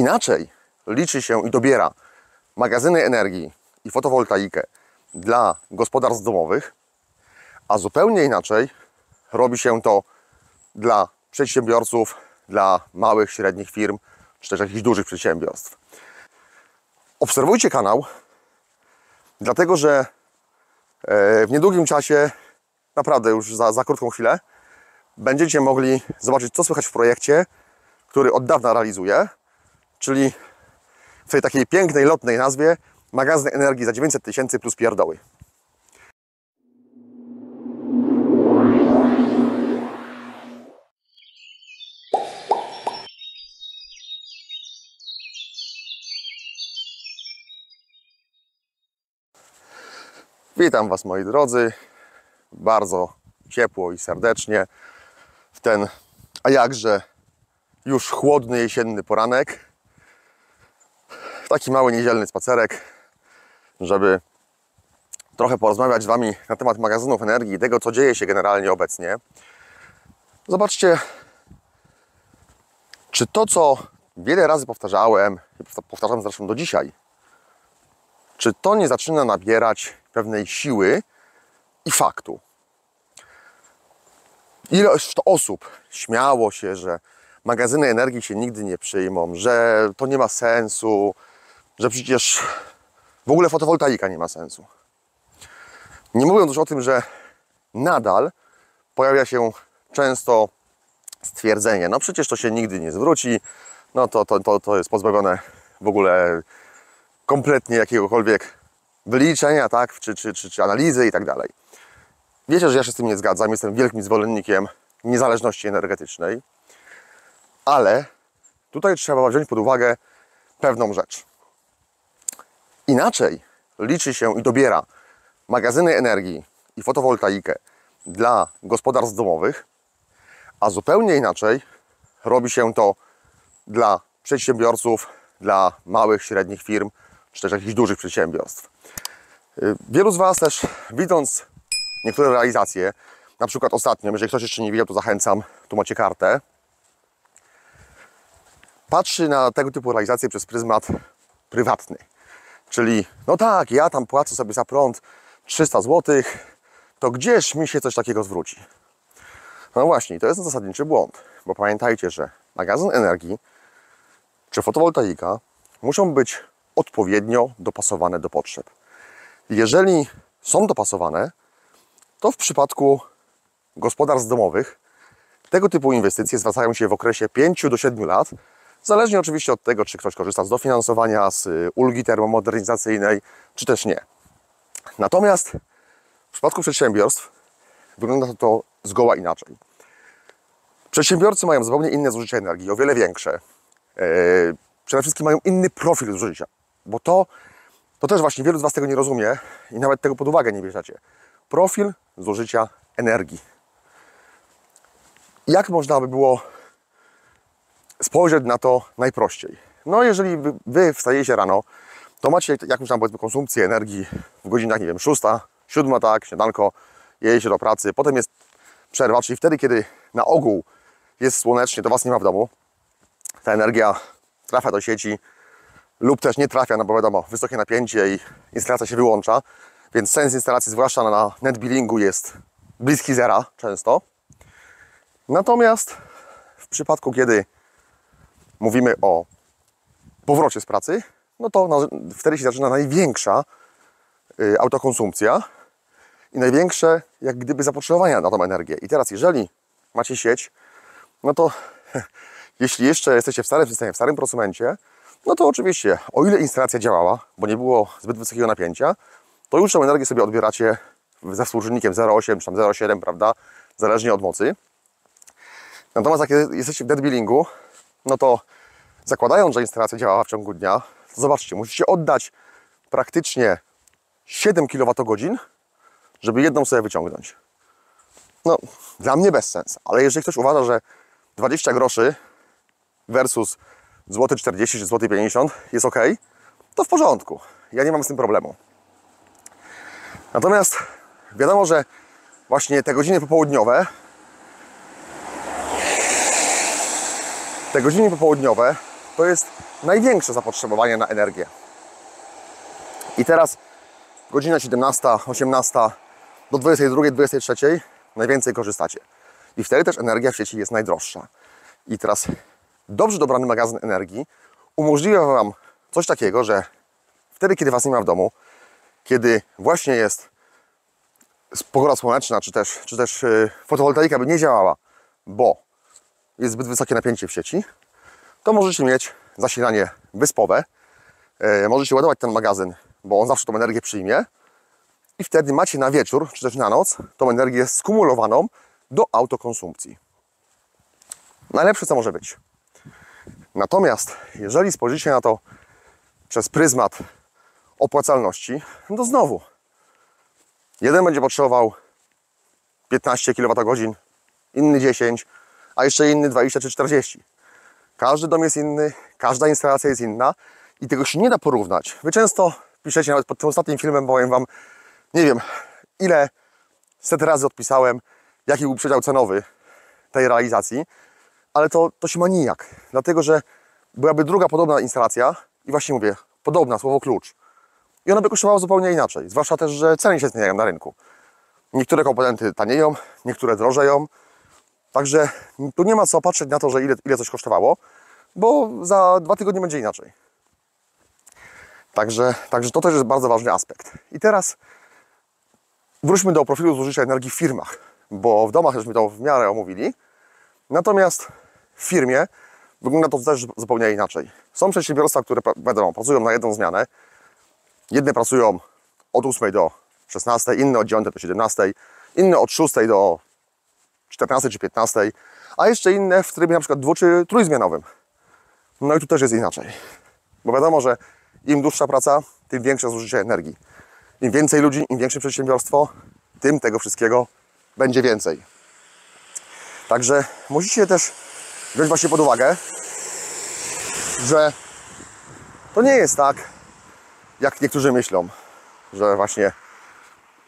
Inaczej liczy się i dobiera magazyny energii i fotowoltaikę dla gospodarstw domowych, a zupełnie inaczej robi się to dla przedsiębiorców, dla małych, średnich firm, czy też jakichś dużych przedsiębiorstw. Obserwujcie kanał, dlatego że e, w niedługim czasie, naprawdę już za, za krótką chwilę, będziecie mogli zobaczyć, co słychać w projekcie, który od dawna realizuję, czyli w tej takiej pięknej, lotnej nazwie magazyn energii za 900 tysięcy plus pierdoły. Witam Was moi drodzy, bardzo ciepło i serdecznie w ten, a jakże już chłodny jesienny poranek. Taki mały niedzielny spacerek, żeby trochę porozmawiać z Wami na temat magazynów energii i tego, co dzieje się generalnie obecnie. Zobaczcie, czy to, co wiele razy powtarzałem i powtarzam zresztą do dzisiaj, czy to nie zaczyna nabierać pewnej siły i faktu. Ilość to osób śmiało się, że magazyny energii się nigdy nie przyjmą, że to nie ma sensu, że przecież w ogóle fotowoltaika nie ma sensu. Nie mówiąc już o tym, że nadal pojawia się często stwierdzenie, no przecież to się nigdy nie zwróci, no to, to, to, to jest pozbawione w ogóle kompletnie jakiegokolwiek wyliczenia, tak, czy, czy, czy, czy analizy i tak dalej. Wiecie, że ja się z tym nie zgadzam, jestem wielkim zwolennikiem niezależności energetycznej, ale tutaj trzeba wziąć pod uwagę pewną rzecz. Inaczej liczy się i dobiera magazyny energii i fotowoltaikę dla gospodarstw domowych, a zupełnie inaczej robi się to dla przedsiębiorców, dla małych, średnich firm, czy też jakichś dużych przedsiębiorstw. Wielu z Was też widząc niektóre realizacje, na przykład ostatnio, jeżeli ktoś jeszcze nie widział, to zachęcam, tu macie kartę, patrzy na tego typu realizacje przez pryzmat prywatny. Czyli, no tak, ja tam płacę sobie za prąd 300 zł, to gdzież mi się coś takiego zwróci? No właśnie, to jest zasadniczy błąd, bo pamiętajcie, że magazyn energii czy fotowoltaika muszą być odpowiednio dopasowane do potrzeb. Jeżeli są dopasowane, to w przypadku gospodarstw domowych tego typu inwestycje zwracają się w okresie 5 do 7 lat, zależnie oczywiście od tego, czy ktoś korzysta z dofinansowania, z ulgi termomodernizacyjnej, czy też nie. Natomiast w przypadku przedsiębiorstw wygląda to zgoła inaczej. Przedsiębiorcy mają zupełnie inne zużycie energii, o wiele większe. Yy, przede wszystkim mają inny profil zużycia, bo to, to też właśnie wielu z Was tego nie rozumie i nawet tego pod uwagę nie bierzecie. Profil zużycia energii. Jak można by było spojrzeć na to najprościej? No, jeżeli wy, wstajecie rano, to macie jakąś tam powiedzmy konsumpcję energii w godzinach, nie wiem, 6, 7, tak, śniadanko, jedziecie do pracy, potem jest przerwa, czyli wtedy, kiedy na ogół jest słonecznie, to Was nie ma w domu, ta energia trafia do sieci lub też nie trafia, no bo wiadomo, wysokie napięcie i instalacja się wyłącza, więc sens instalacji, zwłaszcza na netbillingu, jest bliski zera często. Natomiast w przypadku, kiedy mówimy o powrocie z pracy, no to wtedy się zaczyna największa y, autokonsumpcja i największe jak gdyby zapotrzebowania na tą energię. I teraz jeżeli macie sieć, no to jeśli jeszcze jesteście w starym systemie, w starym prosumencie, no to oczywiście, o ile instalacja działała, bo nie było zbyt wysokiego napięcia, to już tą energię sobie odbieracie ze współczynnikiem 0,8 czy tam 0,7, prawda, zależnie od mocy. Natomiast jak jesteście w dead billingu, no to zakładając, że instalacja działała w ciągu dnia, to zobaczcie, musicie oddać praktycznie 7 kWh, żeby jedną sobie wyciągnąć. No, dla mnie bez sensu, ale jeżeli ktoś uważa, że 20 groszy versus złoty 40 czy złoty 50 jest ok, to w porządku. Ja nie mam z tym problemu. Natomiast wiadomo, że właśnie te godziny popołudniowe te godziny popołudniowe to jest największe zapotrzebowanie na energię. I teraz godzina 17, 18 do 22, 23 najwięcej korzystacie. I wtedy też energia w sieci jest najdroższa. I teraz dobrze dobrany magazyn energii umożliwia Wam coś takiego, że wtedy, kiedy Was nie ma w domu, kiedy właśnie jest pogoda słoneczna, czy też, czy też yy, fotowoltaika by nie działała, bo jest zbyt wysokie napięcie w sieci, to możecie mieć zasilanie wyspowe. Yy, możecie ładować ten magazyn, bo on zawsze tą energię przyjmie i wtedy macie na wieczór, czy też na noc, tą energię skumulowaną do autokonsumpcji. Najlepsze co może być. Natomiast jeżeli spojrzycie na to przez pryzmat opłacalności, no to znowu jeden będzie potrzebował 15 kWh, inny 10, a jeszcze inny 20 czy 40. Każdy dom jest inny, każda instalacja jest inna i tego się nie da porównać. Wy często piszecie, nawet pod tym ostatnim filmem powiem Wam, nie wiem, ile set razy odpisałem, jaki był przedział cenowy tej realizacji, ale to, to się ma nijak, dlatego że byłaby druga podobna instalacja i właśnie mówię, podobna, słowo klucz. I ona by kosztowała zupełnie inaczej, zwłaszcza też, że ceny się zmieniają na rynku. Niektóre komponenty tanieją, niektóre drożeją, także tu nie ma co patrzeć na to, że ile, ile coś kosztowało, bo za dwa tygodnie będzie inaczej. Także, także to też jest bardzo ważny aspekt. I teraz wróćmy do profilu zużycia energii w firmach, bo w domach żeśmy to w miarę omówili. Natomiast w firmie wygląda to też zupełnie inaczej. Są przedsiębiorstwa, które wiadomo, pracują na jedną zmianę. Jedne pracują od 8 do 16, inne od 9 do 17, inne od 6 do 14 czy 15, a jeszcze inne w trybie na przykład dwu czy trójzmianowym. No i tu też jest inaczej. Bo wiadomo, że im dłuższa praca, tym większe zużycie energii. Im więcej ludzi, im większe przedsiębiorstwo, tym tego wszystkiego będzie więcej. Także musicie też wziąć właśnie pod uwagę, że to nie jest tak, jak niektórzy myślą, że właśnie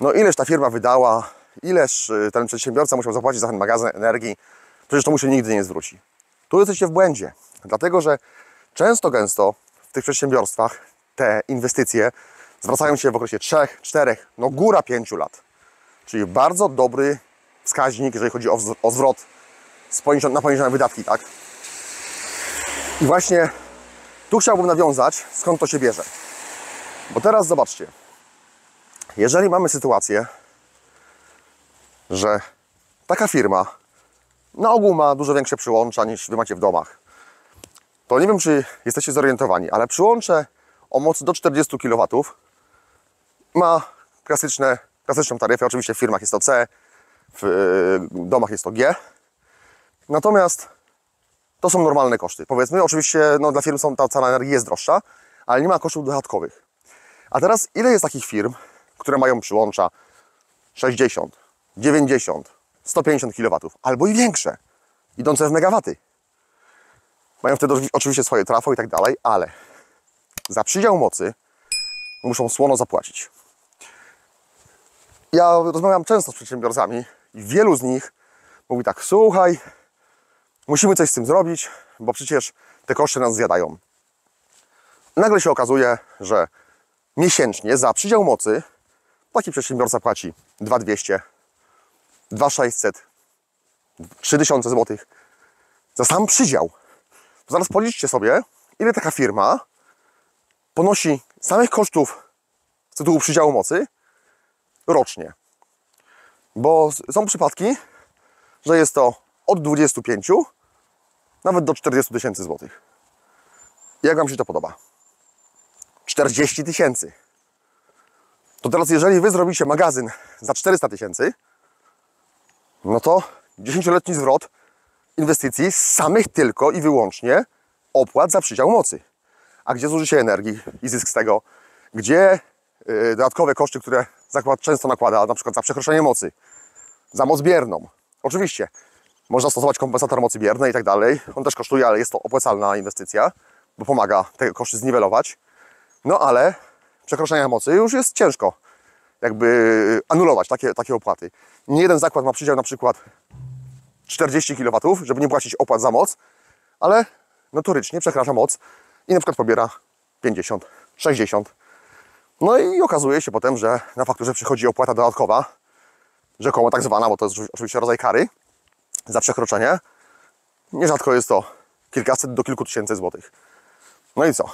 no ileż ta firma wydała, ileż y, ten przedsiębiorca musiał zapłacić za ten magazyn energii, przecież to mu się nigdy nie zwróci. Tu jesteście w błędzie, dlatego że często, gęsto w tych przedsiębiorstwach te inwestycje zwracają się w okresie 3, 4, no góra 5 lat. Czyli bardzo dobry wskaźnik, jeżeli chodzi o, zwrot na poniesione wydatki, tak? I właśnie tu chciałbym nawiązać, skąd to się bierze. Bo teraz zobaczcie, jeżeli mamy sytuację, że taka firma na ogół ma dużo większe przyłącza niż Wy macie w domach, to nie wiem, czy jesteście zorientowani, ale przyłącze o mocy do 40 kW ma klasyczne, klasyczną taryfę. Oczywiście w firmach jest to C, w domach jest to G. Natomiast to są normalne koszty. Powiedzmy, oczywiście no, dla firm są, ta cena energii jest droższa, ale nie ma kosztów dodatkowych. A teraz ile jest takich firm, które mają przyłącza 60, 90, 150 kW albo i większe, idące w megawaty. Mają wtedy oczywiście swoje trafo i tak dalej, ale za przydział mocy muszą słono zapłacić. Ja rozmawiam często z przedsiębiorcami i wielu z nich mówi tak, słuchaj, musimy coś z tym zrobić, bo przecież te koszty nas zjadają. Nagle się okazuje, że miesięcznie za przydział mocy taki przedsiębiorca płaci 2200, 2600, 3000 zł za sam przydział. Zaraz policzcie sobie, ile taka firma ponosi samych kosztów z tytułu przydziału mocy rocznie. Bo są przypadki, że jest to od 25 nawet do 40 tysięcy złotych. Jak Wam się to podoba? 40 tysięcy. To teraz, jeżeli Wy zrobicie magazyn za 400 tysięcy, no to 10-letni zwrot inwestycji z samych tylko i wyłącznie opłat za przydział mocy. A gdzie zużycie energii i zysk z tego? Gdzie yy, dodatkowe koszty, które zakład często nakłada, na przykład za przekroczenie mocy, za moc bierną. Oczywiście, można stosować kompensator mocy biernej i tak dalej. On też kosztuje, ale jest to opłacalna inwestycja, bo pomaga te koszty zniwelować. No ale przekroczenia mocy już jest ciężko jakby anulować takie, takie opłaty. Nie jeden zakład ma przydział na przykład 40 kW, żeby nie płacić opłat za moc, ale notorycznie przekracza moc i na przykład pobiera 50, 60. No i okazuje się potem, że na fakturze przychodzi opłata dodatkowa, rzekomo tak zwana, bo to jest oczywiście rodzaj kary za przekroczenie. Nierzadko jest to kilkaset do kilku tysięcy złotych. No i co?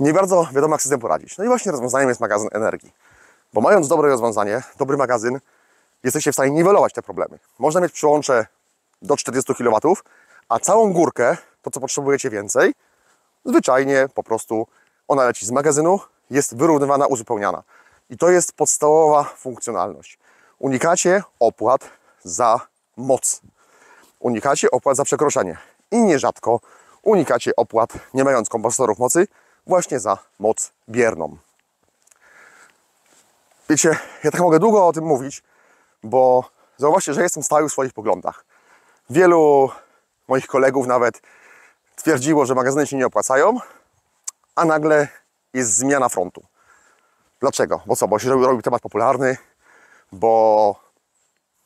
Nie bardzo wiadomo, jak sobie z tym poradzić. No i właśnie rozwiązaniem jest magazyn energii. Bo mając dobre rozwiązanie, dobry magazyn, jesteście w stanie niwelować te problemy. Można mieć przyłącze do 40 kW, a całą górkę, to co potrzebujecie więcej, zwyczajnie po prostu ona leci z magazynu, jest wyrównywana, uzupełniana. I to jest podstawowa funkcjonalność. Unikacie opłat za moc. Unikacie opłat za przekroczenie. I nierzadko unikacie opłat, nie mając kompozytorów mocy, właśnie za moc bierną. Wiecie, ja tak mogę długo o tym mówić, bo zauważcie, że jestem stały w swoich poglądach. Wielu moich kolegów nawet twierdziło, że magazyny się nie opłacają, a nagle jest zmiana frontu. Dlaczego? Bo co? Bo się robi, robi temat popularny, bo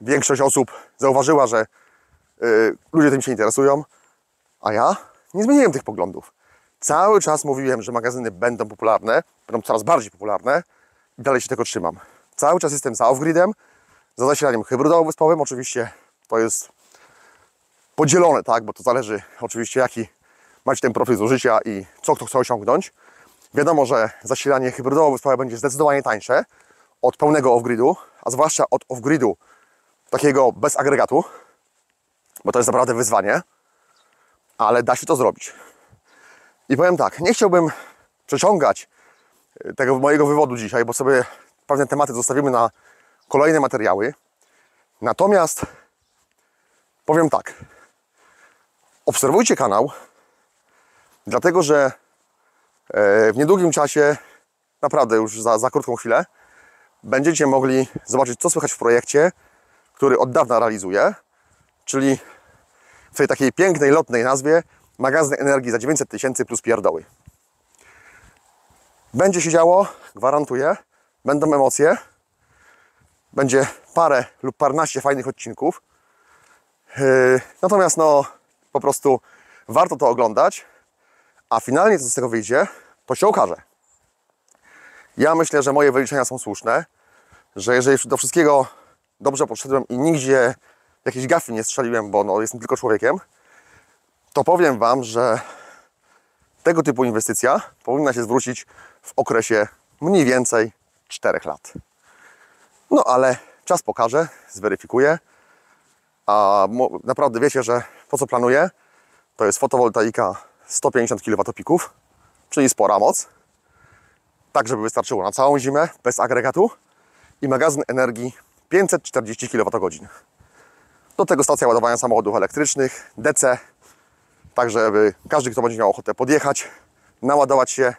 większość osób zauważyła, że y, ludzie tym się interesują, a ja nie zmieniłem tych poglądów. Cały czas mówiłem, że magazyny będą popularne, będą coraz bardziej popularne i dalej się tego trzymam. Cały czas jestem za off-gridem, za zasilaniem hybrydowo-wyspowym. Oczywiście to jest podzielone, tak, bo to zależy oczywiście jaki macie ten profil zużycia i co kto chce osiągnąć. Wiadomo, że zasilanie hybrydowo-wyspowe będzie zdecydowanie tańsze od pełnego off-gridu, a zwłaszcza od off-gridu takiego bez agregatu, bo to jest naprawdę wyzwanie, ale da się to zrobić. I powiem tak, nie chciałbym przeciągać e, tego mojego wywodu dzisiaj, bo sobie pewne tematy zostawimy na kolejne materiały. Natomiast powiem tak, obserwujcie kanał, dlatego że e, w niedługim czasie, naprawdę już za, za krótką chwilę, będziecie mogli zobaczyć, co słychać w projekcie, który od dawna realizuję, czyli w tej takiej pięknej, lotnej nazwie magazyn energii za 900 tysięcy plus pierdoły. Będzie się działo, gwarantuję, będą emocje, będzie parę lub parnaście fajnych odcinków. Yy, natomiast no, po prostu warto to oglądać, a finalnie co z tego wyjdzie, to się okaże. Ja myślę, że moje wyliczenia są słuszne, że jeżeli do wszystkiego dobrze podszedłem i nigdzie jakiejś gafy nie strzeliłem, bo no, jestem tylko człowiekiem, to powiem Wam, że tego typu inwestycja powinna się zwrócić w okresie mniej więcej 4 lat. No ale czas pokaże, zweryfikuje. A naprawdę wiecie, że to co planuję, to jest fotowoltaika 150 kWp, czyli spora moc. Tak, żeby wystarczyło na całą zimę, bez agregatu. I magazyn energii 540 kWh. Do tego stacja ładowania samochodów elektrycznych, DC, tak żeby każdy, kto będzie miał ochotę podjechać, naładować się,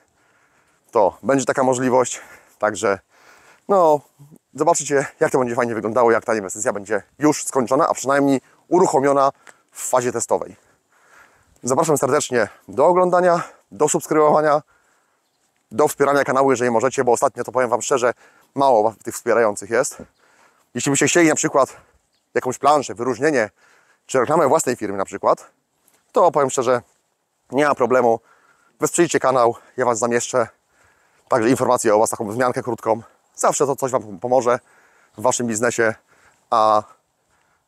to będzie taka możliwość. Także no, zobaczycie, jak to będzie fajnie wyglądało, jak ta inwestycja będzie już skończona, a przynajmniej uruchomiona w fazie testowej. Zapraszam serdecznie do oglądania, do subskrybowania, do wspierania kanału, jeżeli możecie, bo ostatnio, to powiem Wam szczerze, mało tych wspierających jest. Jeśli byście chcieli na przykład jakąś planszę, wyróżnienie, czy reklamę własnej firmy na przykład, to powiem szczerze, nie ma problemu. Wesprzyjcie kanał, ja Was zamieszczę. Także informacje o Was, taką wzmiankę krótką. Zawsze to coś Wam pomoże w Waszym biznesie, a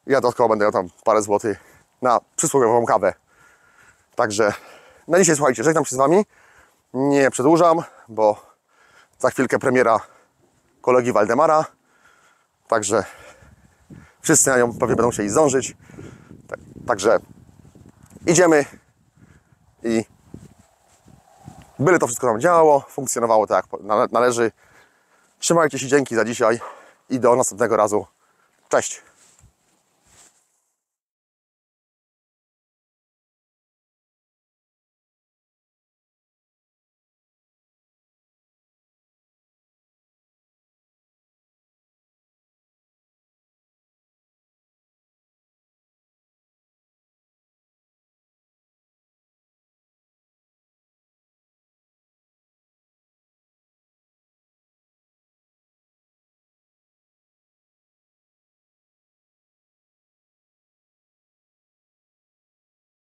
ja dodatkowo będę miał tam parę złotych na przysłowiową kawę. Także na dzisiaj słuchajcie, żegnam się z Wami. Nie przedłużam, bo za chwilkę premiera kolegi Waldemara. Także wszyscy na nią pewnie będą chcieli zdążyć. Tak, także idziemy i byle to wszystko nam działało, funkcjonowało tak jak należy. Trzymajcie się, dzięki za dzisiaj i do następnego razu. Cześć!